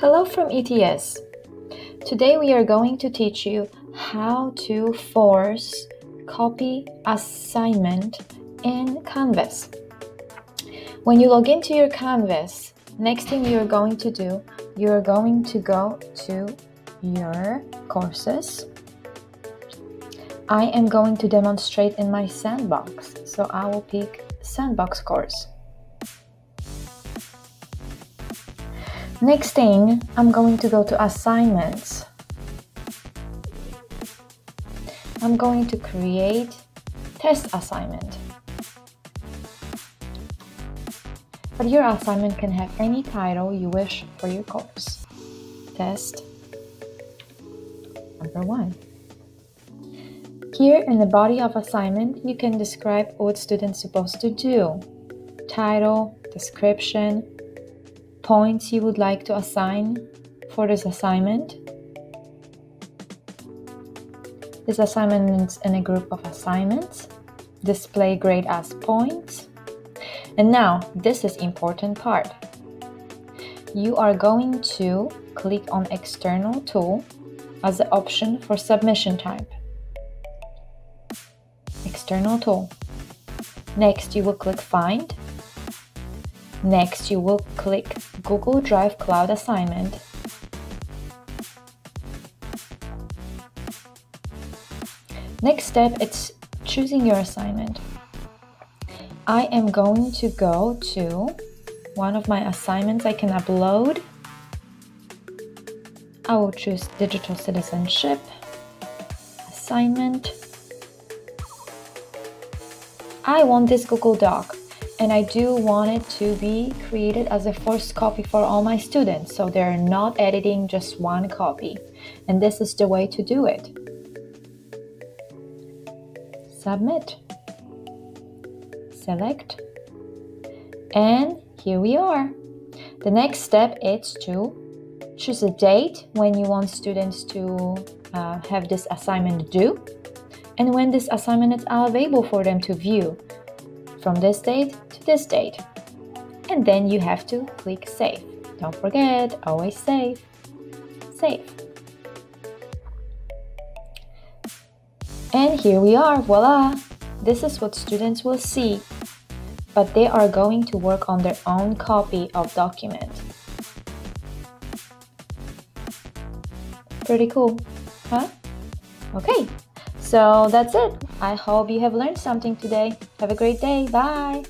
Hello from ETS. Today we are going to teach you how to force copy assignment in Canvas. When you log into your Canvas, next thing you're going to do, you're going to go to your courses. I am going to demonstrate in my sandbox, so I will pick sandbox course. Next thing, I'm going to go to assignments. I'm going to create test assignment. But your assignment can have any title you wish for your course. Test number one. Here in the body of assignment, you can describe what students supposed to do. Title, description, points you would like to assign for this assignment. This assignment is in a group of assignments. Display grade as points. And now, this is important part. You are going to click on external tool as the option for submission type. External tool. Next, you will click find Next, you will click Google Drive Cloud Assignment. Next step is choosing your assignment. I am going to go to one of my assignments I can upload. I will choose Digital Citizenship assignment. I want this Google Doc and I do want it to be created as a forced copy for all my students. So they're not editing just one copy. And this is the way to do it. Submit. Select. And here we are. The next step is to choose a date when you want students to uh, have this assignment due and when this assignment is available for them to view from this date to this date. And then you have to click Save. Don't forget, always save. Save. And here we are, voila! This is what students will see, but they are going to work on their own copy of document. Pretty cool, huh? Okay, so that's it. I hope you have learned something today. Have a great day. Bye.